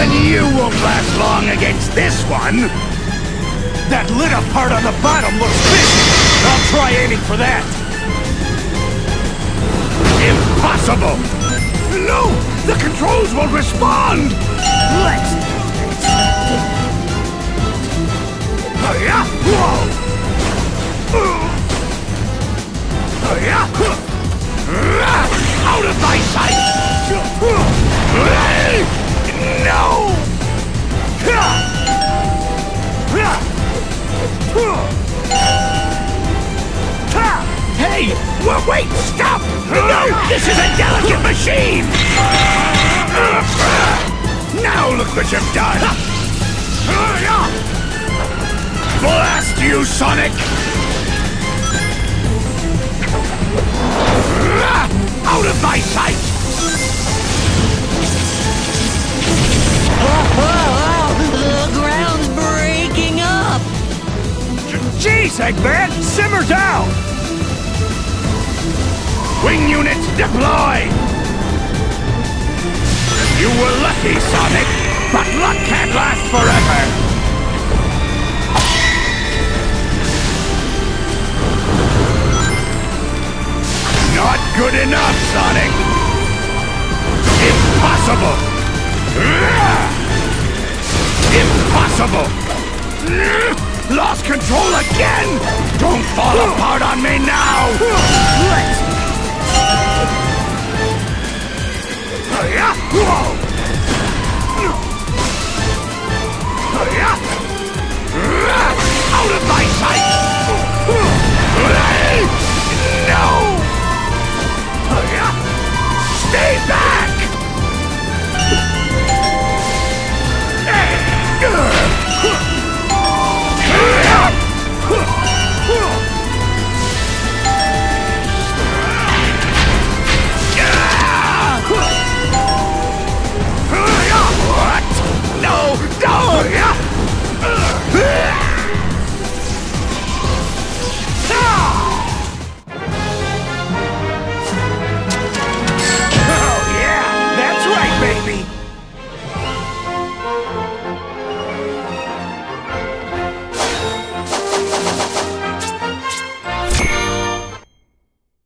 Even you won't last long against this one! That lit up part on the bottom looks fishy! I'll try aiming for that! Impossible! No! The controls won't respond! Let's... Yeah! Whoa! Yeah! Out of my sight! Well, wait! Stop! No! This is a delicate machine! Now look what you've done! Blast you, Sonic! Out of my sight! The ground's breaking up! Jeez, Eggman! Simmer down! Wing units deploy! You were lucky, Sonic, but luck can't last forever! Not good enough, Sonic! Impossible! Impossible! Lost control again! Don't fall apart on me now! Let's...